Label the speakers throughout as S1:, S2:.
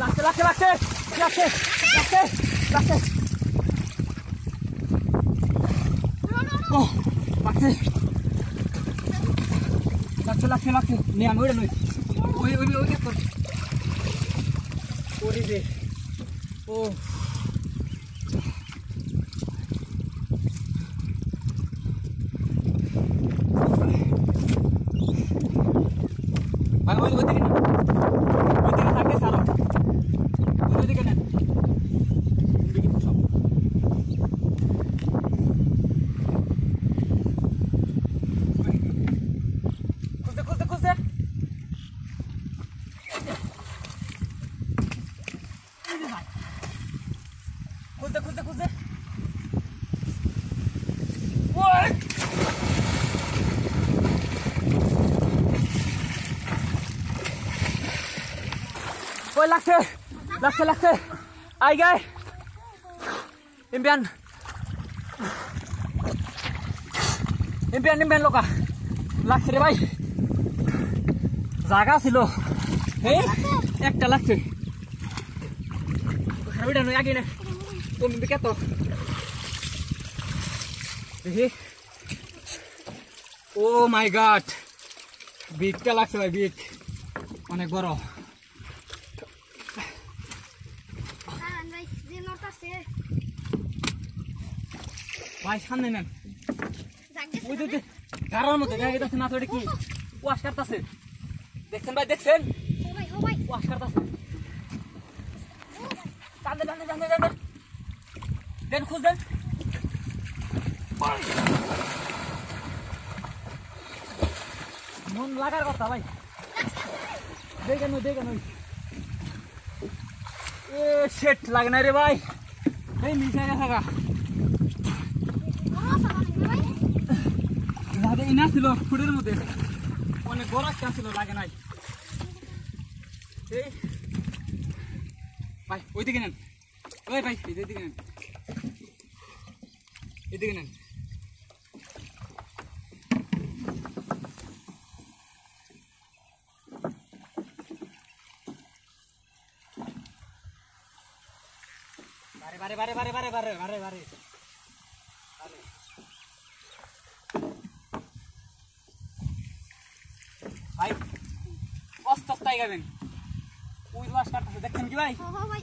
S1: লাগছে লাগছে লাগছে লাগছে লাগছে লাগছে ও লাগছে লাগছে লাগছে লাগছে নে আমি ওইটা নই ওই ওই ওই ওই ওরে রে ও খুঁজতে খুঁজতে খুঁজতে ওই! লাগছে লাগছে লাগছে। আই গাই। ইম্পিয়ান ইম্পিয়ান ইম্পিয়ান লোকা লাগছে রে ভাই। জায়গা ছিল একটা লাগছে। ওইটা নয় আগে না তুমি বিকে তো। দেখি। ও মাই গড। বিগটা লাগছে ভাই বিগ অনেক বড়।
S2: ভাই
S1: সামনে নেন। ওই তো গাড়ার মধ্যে গাড়ি যাচ্ছে না তো এটা কি? ওয়াশ কাটতাছে। দেখছেন ভাই দেখছেন? ওয়াশ কাটতাছে। দেন খুঁজ দেন মন লাগার কথা, ভাই। দেখে নই দেখে নই এ সেট লাগে না রে ভাই। এই মিশে গেছে গা।
S2: ও সালাম ভাই
S1: রাতে ইনা ছিল ফুটের মধ্যে। অনেক একটা ছিল, লাগে নাই। এই। ভাই, ওইদিকে নেন। ওই ভাই এইদিকে নেন। এদিকে নেন। বারে বারে বারে বারে বারে বারে বারে বারে। ভাই, অস্ত দেখছেন কি ভাই?
S2: ও ও ভাই।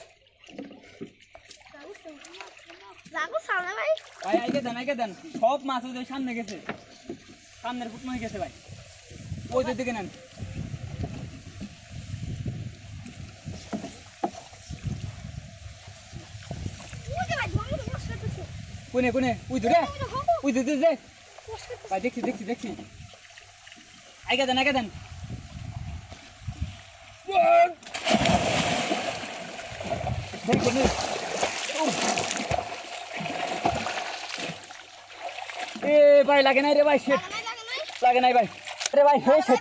S1: ভাই। আইকে দেন আইকে দেন। সব মাছ ওই সামনে গেছে। সামনের ফুটমনি গেছে ভাই। ওই দিকে নেন। কোনে কোনে? ওই ধরে
S2: ওই ধরে যে।
S1: ভাই দেখছি দেখছি দেখছি। আগে দেন আগে দেন। কোনে ए बाय
S2: लागे नाही रे बाय
S1: शेट. लागे नाही बाय अरे बाय हे
S2: शेट.